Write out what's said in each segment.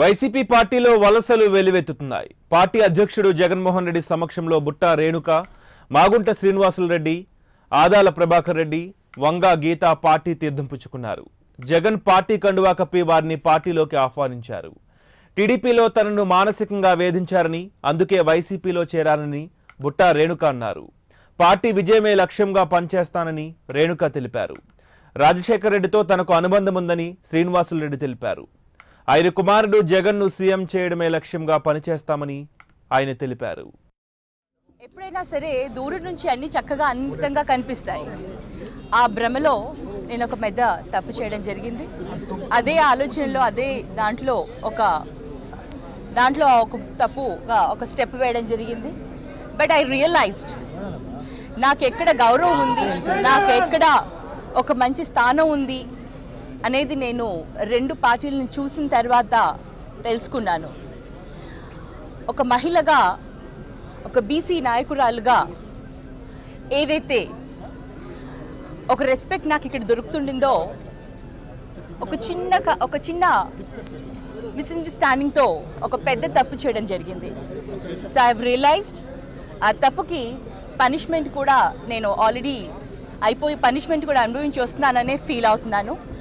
YCP పార్టీలో వలసలు వెల్లువెత్తుతున్నాయి. పార్టీ అధ్యక్షుడు జగన్మోహన్ రెడ్డి సమక్షంలో బుట్టా రేణుక మాగుంట శ్రీనివాసులు రెడ్డి ఆదాల ప్రభాకర్ రెడ్డి వంగా గీత పార్టీ తీర్థం పుచ్చుకున్నారు జగన్ పార్టీ కండువా కప్పి వారిని పార్టీలోకి ఆహ్వానించారు. టీడీపీలో తనను మానసికంగా వేధించారని అందుకే వైసీపీలో చేరానని బుట్టా రేణుక అన్నారు. పార్టీ విజయమే లక్ష్యంగా పనిచేస్తానని రేణుక తెలిపారు. రాజశేఖర రెడ్డితో తనకు అనుబంధం ఉందని శ్రీనివాసులు రెడ్డి తెలిపారు. ఆయన కుమారుడు జగన్ను సీఎం చేయడమే లక్ష్యంగా పనిచేస్తామని ఆయన తెలిపారు. ఎప్పుడైనా సరే దూరం నుంచి అన్ని చక్కగా అంతంగా కనిపిస్తాయి. ఆ భ్రమలో నేను ఒక పెద్ద తప్పు చేయడం జరిగింది. అదే ఆలోచనలో అదే దాంట్లో ఒక దాంట్లో ఒక తప్పుగా ఒక స్టెప్ వేయడం జరిగింది. బట్ ఐ రియలైజ్డ్ నాకు ఎక్కడ గౌరవం ఉంది నాకు ఎక్కడ ఒక మంచి స్థానం ఉంది అనేది నేను రెండు పార్టీలను చూసిన తర్వాత తెలుసుకున్నాను. ఒక మహిళగా ఒక బీసీ నాయకురాలుగా ఏదైతే ఒక రెస్పెక్ట్ నాకు ఇక్కడ దొరుకుతుండిందో ఒక చిన్న క- ఒక చిన్న మిస్అండర్స్టాండింగ్తో ఒక పెద్ద తప్పు చేయడం జరిగింది. సో ఐ రియలైజ్డ్ ఆ తప్పుకి పనిష్మెంట్ కూడా నేను ఆల్రెడీ అయిపోయి పనిష్మెంట్ కూడా అనుభవించి వస్తున్నాననే ఫీల్ అవుతున్నాను.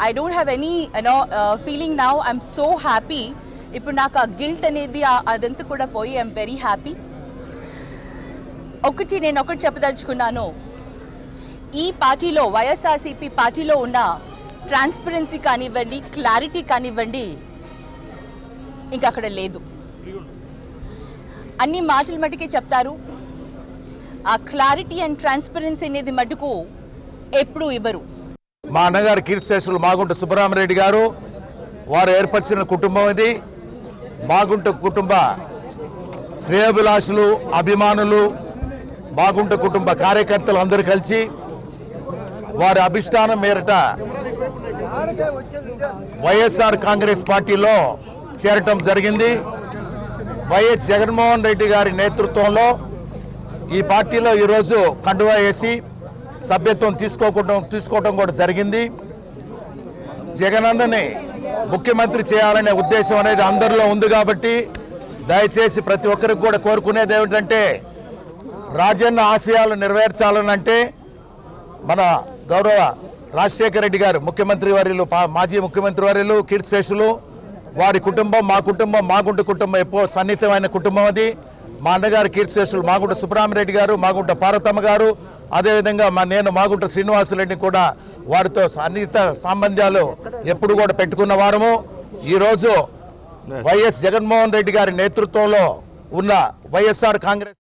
I don't have any you know feeling now I'm so happy ఇప్పుడు నాకు ఆ గిల్ట్ అనేది ఆ- అదంతా కూడా పోయి ఐఎమ్ వెరీ హ్యాపీ ఒకటి నేను ఒకటి చెప్పదలుచుకున్నాను. ఈ పార్టీలో వైఎస్ఆర్సీపీ పార్టీలో ఉన్న ట్రాన్స్పరెన్సీ కానివ్వండి క్లారిటీ కానివ్వండి ఇంకా అక్కడ లేదు. అన్ని మాటలు మటుకే చెప్తారు. ఆ క్లారిటీ అండ్ ట్రాన్స్పరెన్సీ అనేది మటుకు ఎప్పుడూ ఇవ్వరు. మా అన్నగారు కీర్తిశేషులు మాగుంట సుబ్బరామరెడ్డి గారు వారు ఏర్పరిచిన కుటుంబం ఇది. మాగుంట కుటుంబ శ్రేయాభిలాషులు అభిమానులు మాగుంట కుటుంబ కార్యకర్తలు అందరూ కలిసి వారి అభిష్టానం మేరట వైఎస్ఆర్ కాంగ్రెస్ పార్టీలో చేరటం జరిగింది. వైఎస్ జగన్మోహన్ రెడ్డి గారి నేతృత్వంలో ఈ పార్టీలో ఈరోజు కండువా వేసి సభ్యత్వం తీసుకోకుండా తీసుకోవడం కూడా జరిగింది. జగనన్నని ముఖ్యమంత్రి చేయాలనే ఉద్దేశం అనేది అందరిలో ఉంది కాబట్టి దయచేసి ప్రతి ఒక్కరికి కూడా కోరుకునేది ఏమిటంటే రాజన్న ఆశయాలు నెరవేర్చాలనంటే మన గౌరవ రాజశేఖర రెడ్డి గారు ముఖ్యమంత్రి వర్యులు మాజీ ముఖ్యమంత్రి వర్యులు కీర్తిశేషులు వారి కుటుంబం మా కుటుంబం మాగుంట కుటుంబం ఎప్పుడో సన్నిహితమైన కుటుంబం అది. మా అన్నగారు కీర్తిశేషులు మాగుంట సుబ్రహ్మరెడ్డి గారు మాగుంట పార్వతమ్మ గారు అదేవిధంగా మా నేను మాగుంట శ్రీనివాసరెడ్డి కూడా వారితో సన్నిహిత సంబంధాలు ఎప్పుడు కూడా పెట్టుకున్న వారము. ఈరోజు వైఎస్ జగన్మోహన్ రెడ్డి గారి నేతృత్వంలో ఉన్న వైఎస్ఆర్ కాంగ్రెస్